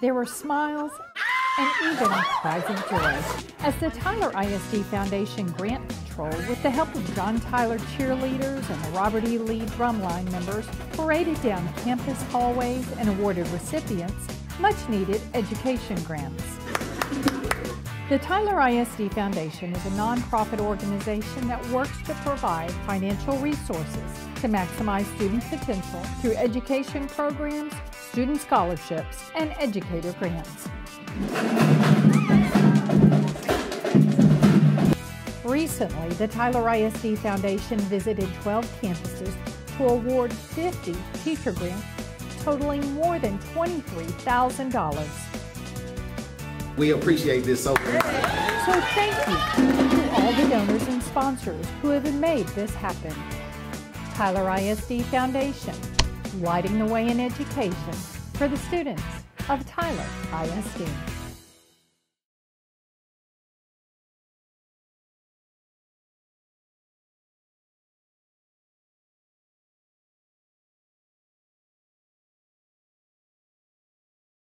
There were smiles and even cries of joy as the Tyler ISD Foundation Grant Patrol, with the help of John Tyler cheerleaders and the Robert E. Lee drumline members, paraded down campus hallways and awarded recipients much needed education grants. The Tyler ISD Foundation is a nonprofit organization that works to provide financial resources to maximize student potential through education programs, student scholarships, and educator grants. Recently, the Tyler ISD Foundation visited 12 campuses to award 50 teacher grants totaling more than $23,000. We appreciate this so much. So thank you to all the donors and sponsors who have made this happen. Tyler ISD Foundation, lighting the way in education for the students of Tyler ISD.